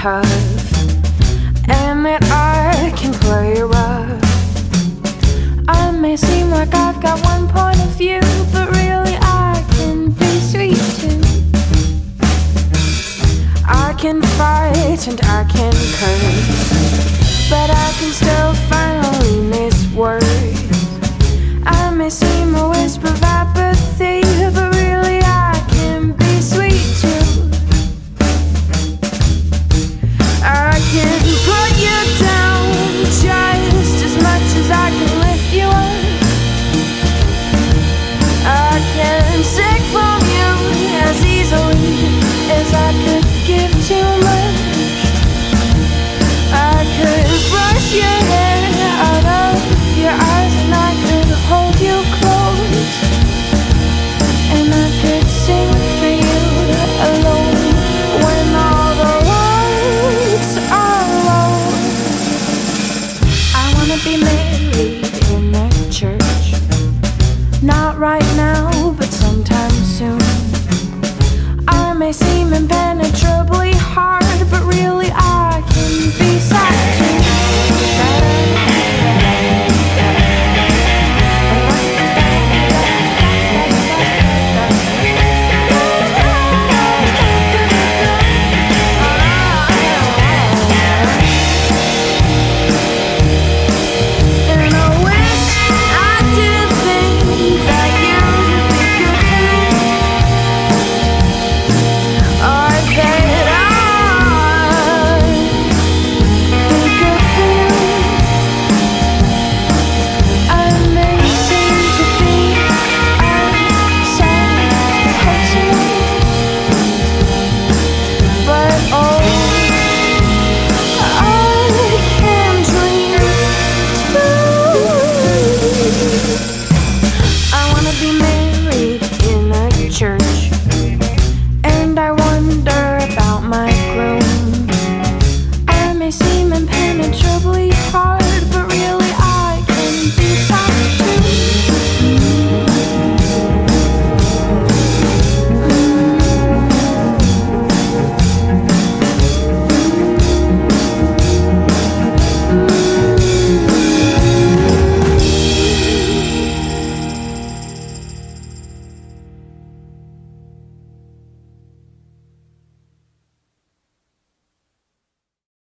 tough and that I can play rough. I may seem like I've got one point of view, but really I can be sweet too. I can fight and I can curse, but I can still finally. gonna be married in that church. Not right now, but sometime soon. I may seem impenetrably